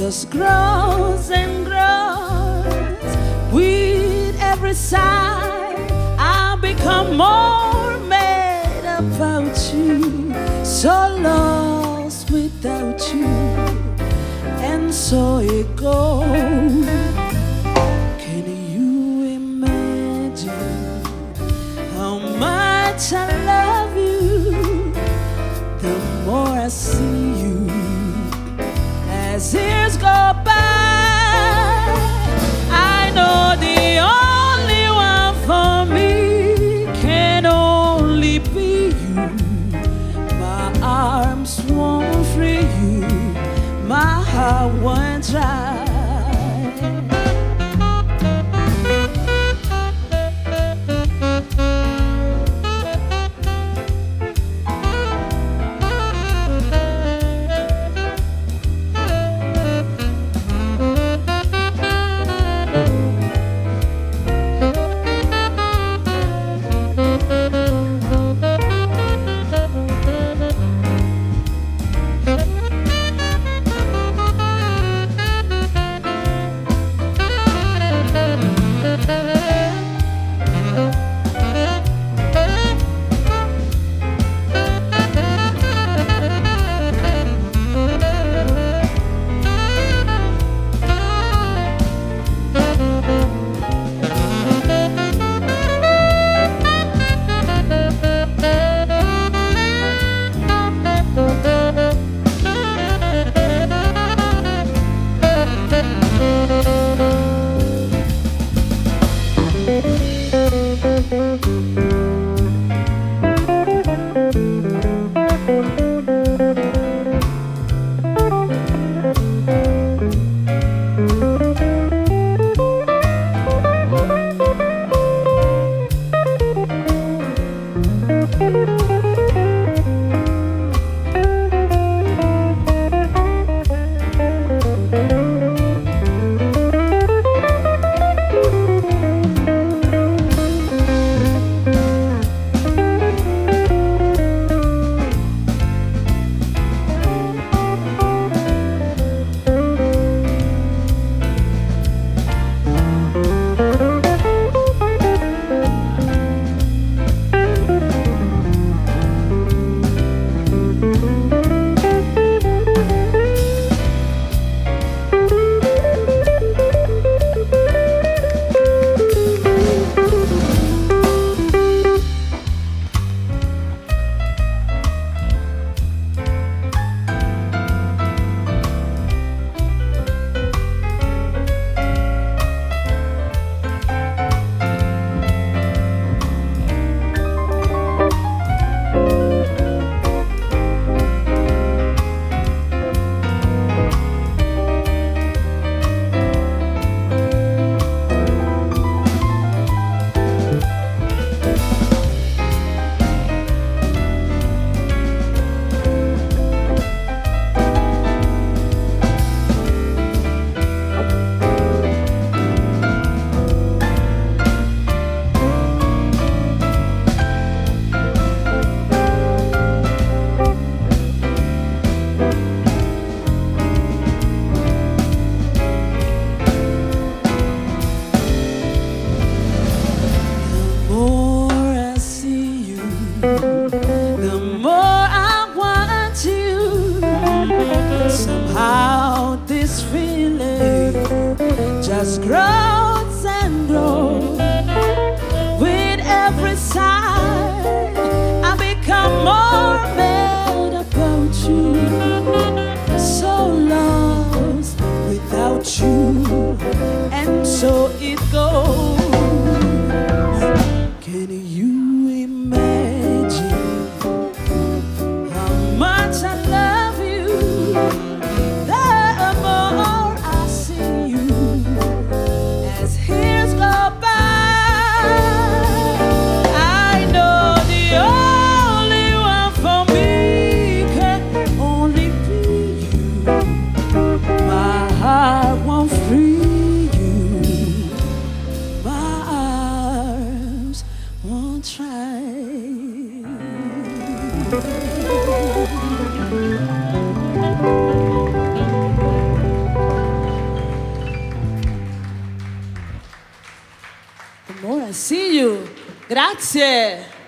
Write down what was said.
just grows and grows with every sigh I become more mad about you. So lost without you and so it goes. Can you imagine how much I love you? The more I see go. Can you? shine. Grazie.